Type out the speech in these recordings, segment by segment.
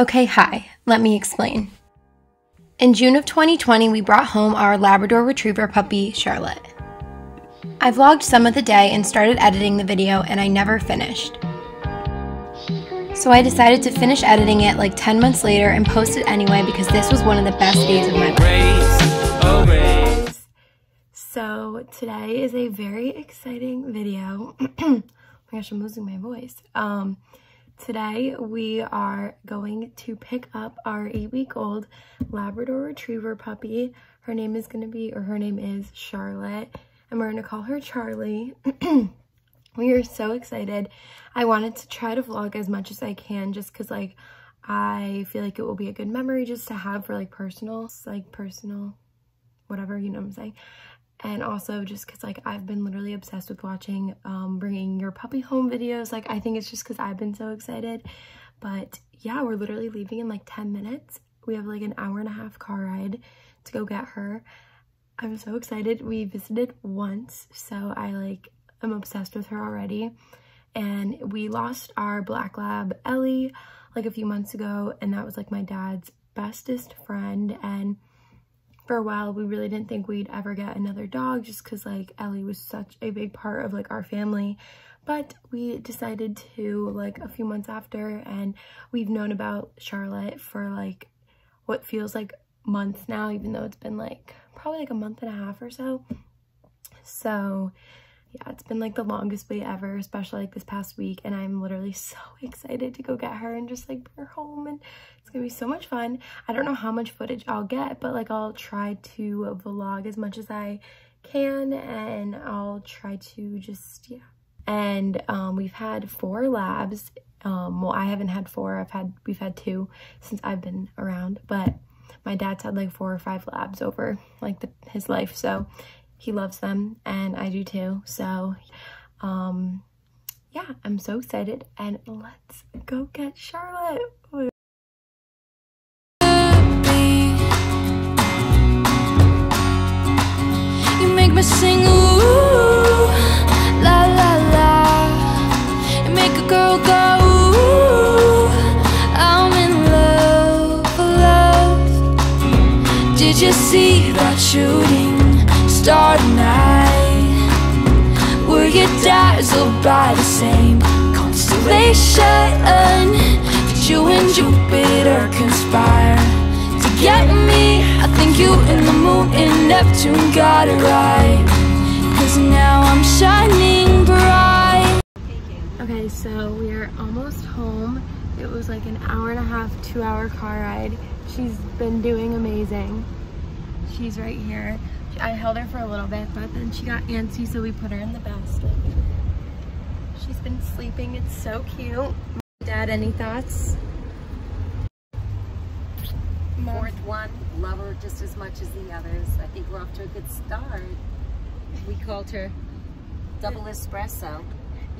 Okay, hi, let me explain. In June of 2020, we brought home our Labrador Retriever puppy, Charlotte. I vlogged some of the day and started editing the video, and I never finished. So I decided to finish editing it like 10 months later and post it anyway because this was one of the best days of my life. So today is a very exciting video. oh my gosh, I'm losing my voice. Um, Today we are going to pick up our eight week old Labrador Retriever puppy. Her name is going to be, or her name is Charlotte, and we're going to call her Charlie. we are so excited. I wanted to try to vlog as much as I can just because like I feel like it will be a good memory just to have for like personal, like personal, whatever, you know what I'm saying and also just because like I've been literally obsessed with watching um, bringing your puppy home videos. Like I think it's just because I've been so excited. But yeah we're literally leaving in like 10 minutes. We have like an hour and a half car ride to go get her. I'm so excited. We visited once so I like I'm obsessed with her already. And we lost our black lab Ellie like a few months ago and that was like my dad's bestest friend. And for a while we really didn't think we'd ever get another dog just because like Ellie was such a big part of like our family. But we decided to like a few months after and we've known about Charlotte for like what feels like months now even though it's been like probably like a month and a half or so. So yeah, it's been like the longest wait ever, especially like this past week. And I'm literally so excited to go get her and just like bring her home. And it's gonna be so much fun. I don't know how much footage I'll get, but like I'll try to vlog as much as I can. And I'll try to just, yeah. And um, we've had four labs. Um, well, I haven't had four. I've had, we've had two since I've been around. But my dad's had like four or five labs over like the, his life. So he loves them and I do too. So um yeah, I'm so excited and let's go get Charlotte. You make me sing ooh, la la la. Make a girl go ooh, I'm in love, love. Did you see that shooting? Star tonight Were you dazzled by the same constellation? Did you and Jupiter conspire to get me? I think you and the moon and Neptune got it right Cause now I'm shining bright Okay, so we are almost home. It was like an hour and a half, two hour car ride. She's been doing amazing. She's right here. I held her for a little bit, but then she got antsy, so we put her in the basket. She's been sleeping. It's so cute. Dad, any thoughts? Fourth one, love her just as much as the others. I think we're off to a good start. We called her Double Espresso.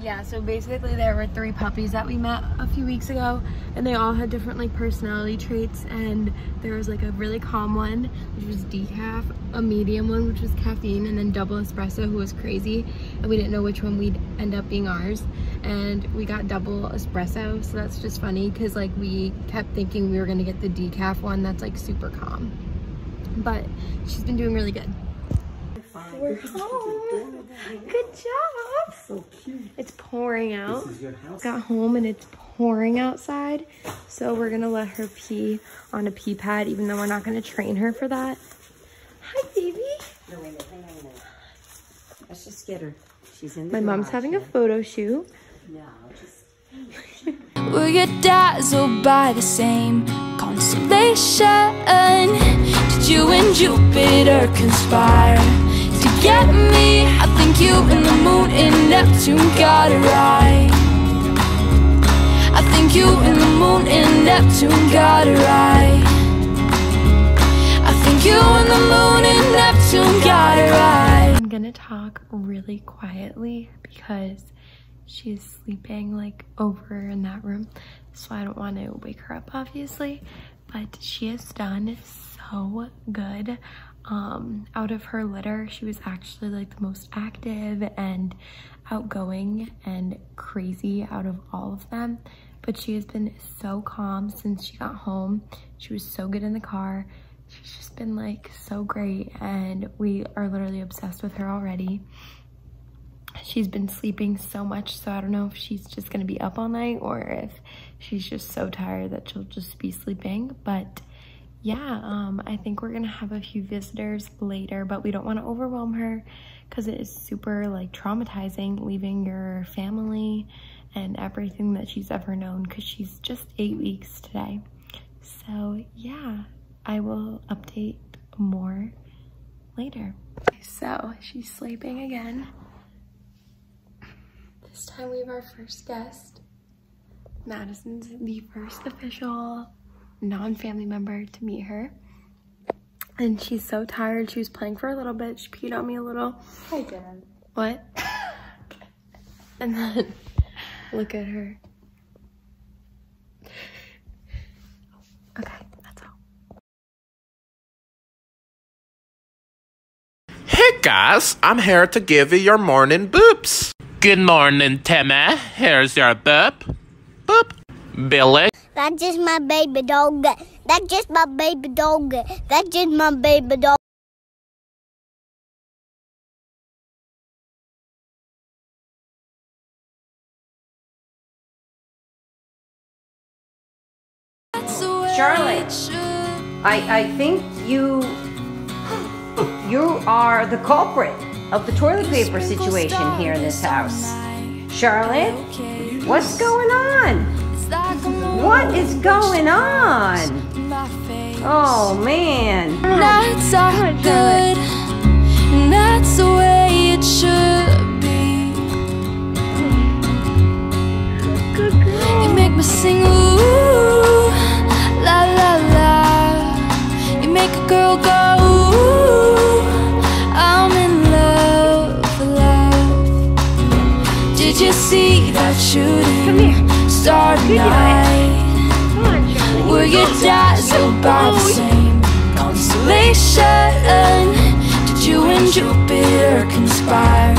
Yeah, so basically there were three puppies that we met a few weeks ago and they all had different like personality traits and there was like a really calm one which was decaf, a medium one which was caffeine and then double espresso who was crazy and we didn't know which one we'd end up being ours and we got double espresso so that's just funny because like we kept thinking we were gonna get the decaf one that's like super calm but she's been doing really good. We're home. Good job. So cute. It's pouring out. Got home and it's pouring outside. So we're going to let her pee on a pee pad, even though we're not going to train her for that. Hi, baby. No, wait a minute. Hang on a minute. Let's just get her. She's in My mom's having here. a photo shoot. Yeah, just... Were you dazzled by the same constellation? Did you and Jupiter conspire? Me. I think you and the moon and Neptune got it right. I think you and the moon and Neptune got it right. I think you and the moon and Neptune got it right. I'm gonna talk really quietly because she's sleeping like over in that room so I don't want to wake her up obviously but she has done so good um, out of her litter, she was actually like the most active and outgoing and crazy out of all of them. but she has been so calm since she got home. She was so good in the car. She's just been like so great and we are literally obsessed with her already. She's been sleeping so much, so I don't know if she's just gonna be up all night or if she's just so tired that she'll just be sleeping. But yeah, um, I think we're gonna have a few visitors later, but we don't wanna overwhelm her because it is super like traumatizing leaving your family and everything that she's ever known because she's just eight weeks today. So yeah, I will update more later. So she's sleeping again. This time we have our first guest. Madison's the first official non-family member to meet her. And she's so tired. She was playing for a little bit. She peed on me a little. Hi, Dad. What? and then look at her. Okay, that's all. Hey guys, I'm here to give you your morning boops. Good morning, Timmy. Here's your boop. Boop. Billy. That's just my baby dog. That's just my baby dog. That's just my baby dog. Charlotte, I, I think you you are the culprit of the toilet paper situation here in this house. Charlotte, what's going on? What is going on? Oh man. Nights are good, that's the way it should be. You make me sing ooh, la la la. You make a girl go ooh, I'm in love, love. Did you see that shooting star tonight? Were your dazzled by the same constellation? Did you and Jupiter conspire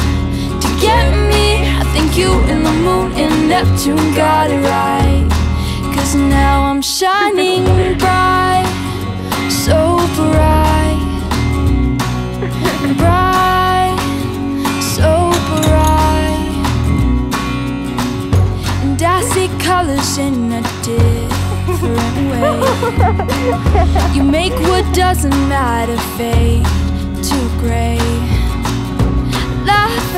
to get me? I think you and the moon and Neptune got it right. Cause now I'm shining bright, so bright, You make what doesn't matter fade to gray. Life